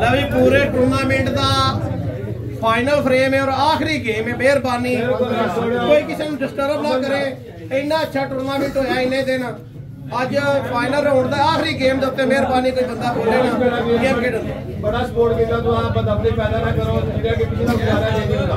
ਲੈ ਵੀ ਪੂਰੇ ਟੂਰਨਾਮੈਂਟ ਦਾ final frame ਹੈ ਔਰ ਆਖਰੀ ਗੇਮ ਹੈ ਮਿਹਰਬਾਨੀ। ਕੋਈ ਕਿਸੇ ਨੂੰ ਡਿਸਟਰਬ ਨਾ ਕਰੇ। ਇੰਨਾ ਅੱਛਾ ਟੂਰਨਾਮੈਂਟ ਹੋਇਆ ਇੰਨੇ ਦਿਨ। ਅੱਜ ਫਾਈਨਲ ਰਾਉਂਡ ਦਾ ਆਖਰੀ ਗੇਮ ਦੇ ਉੱਤੇ ਮਿਹਰਬਾਨੀ ਕੋਈ ਬੰਦਾ ਬੋਲੇ ਨਾ। ਗੇਮ ਖੇਡਣ ਬੜਾ ਸਪੋਰਟ ਕੀਤਾ ਤੂੰ ਆਪ ਬਦਬਦੇ ਪੈਦਾ ਨਾ ਕਰੋ ਜਿਹੜਾ ਕਿ ਪਿਛਲਾ ਗੁਜ਼ਾਰਾ ਨਹੀਂ ਹੁੰਦਾ।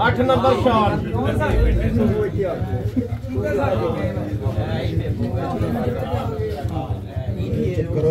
आठ नंबर शॉट। करो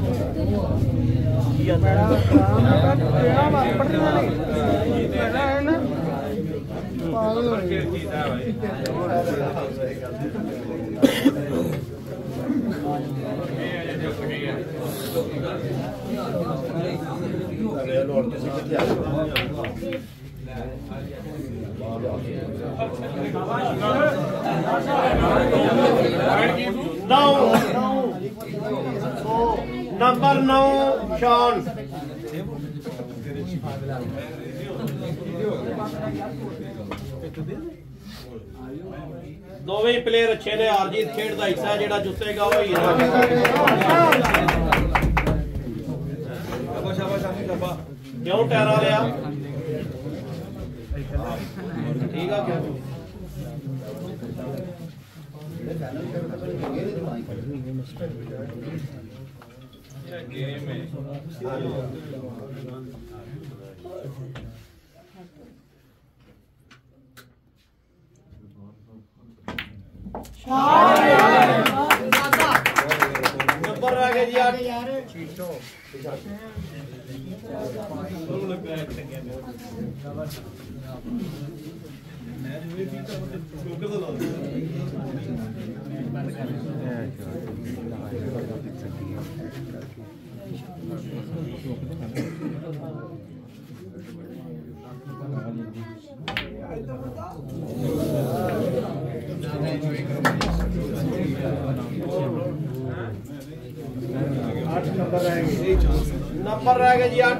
ਕੀ ਆ ਤੇਰਾ ਵਾਪਰ ਨੇ ਮੇਰਾ ਹੈ ਨਾ ਪਾਗਲ ਹੋ ਗਿਆ ਕੀਤਾ ਭਾਈ ਇਹ ਅਜੇ ਜੁੱਟ ਗਈ ਹੈ ਅਰੇ ਲੋੜ ਤੇ ਸਿੱਧੀ ਆ Now. नंबर नौ शॉन दोवे प्लेयर अच्छे ने हरजीत खेड का हिस्सा जो जुटेगा वो ही क्यों टैरा लिया? ठीक है। क्या गेम है नंबर आ गया जी यार चीटो मैं जो भी पीता हूं तो गूगल तो लाऊं नंबर रहेंगे नंबर रहेगा जी आठ।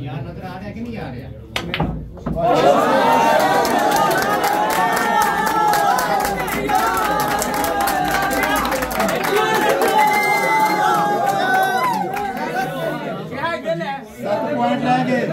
ਯਾਰ ਨਜ਼ਰ ਆ ਰਿਹਾ ਕਿ ਨਹੀਂ ਆ ਰਿਹਾ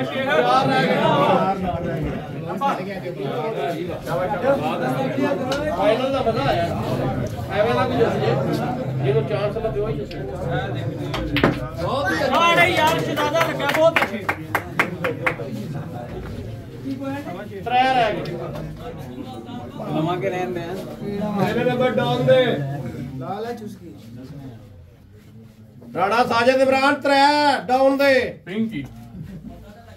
7 ਪੁਆਇੰਟ ਰਹਿ ਗਏ ਜੀ ਚਾਰ ਰਹਿ ਗਏ ਫਾਈਨਲ ਦਾ ਮਜ਼ਾ ਆਇਆ ਐਵੇਂ ਨਾ ਵੀ ਜੱਸੇ ਜਿਹਨੂੰ ਚਾਂਸ ਲੱਗੇ ਉਹ ਹੀ ਜੱਸੇ ਸਾਰੇ ਯਾਰ ਸ਼ਦਾਦਾ ਲੱਗਾ ਬਹੁਤ ਅੱਛੇ ਤਰੇ ਰਹਿ ਗਏ ਲਵਾਂ ਕੇ ਰਹਿੰਦੇ ਆ ਇਹਨੇ ਨੰਬਰ ਡਾਊਨ ਦੇ ਲਾਲਾ ਚੁਸਕੀ ਰਾਣਾ ਸਾਜਦ ਇਮਰਾਨ ਤਰੇ ਡਾਊਨ ਦੇ ਪਿੰਕੀ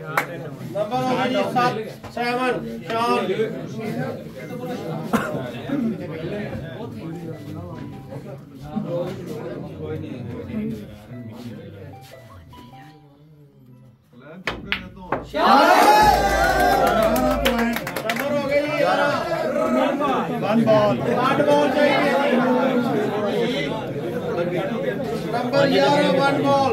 नंबर होगा जी सात सेवन नंबर हो गई वन बॉल आठ बॉल चाहिए नंबर ग्यारह वन बॉल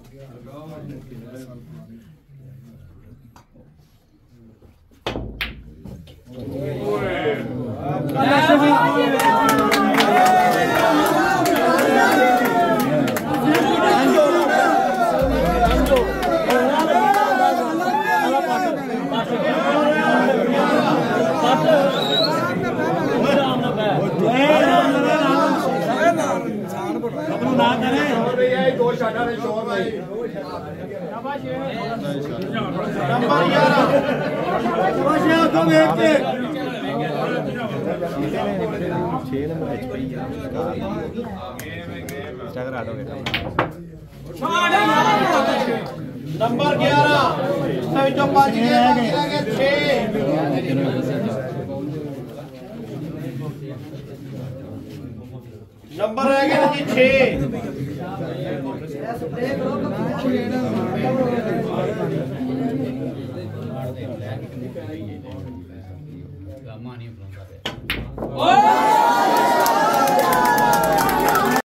Bravo. Bravo. ਸਾਡਾ ਵੀ ਸ਼ੋਰ ਭਾਈ ਸ਼ਾਬਾਸ਼ ਨੰਬਰ 11 ਸ਼ਾਬਾਸ਼ ਆ ਤੋਂ ਵੇਖ ਕੇ 6 ਨੰਬਰ ਐਚ ਪਈ ਆ ਸਟਾਗਰ ਆ ਲੋਗੇ ਨੰਬਰ 11 ਸਭ ਵਿੱਚੋਂ ਬਚ ਗਿਆ ਕਿਰਾ ਗਿਆ 6 ਨੰਬਰ ਰਹਿ ਗਿਆ ਜੀ 6 Gamma name from the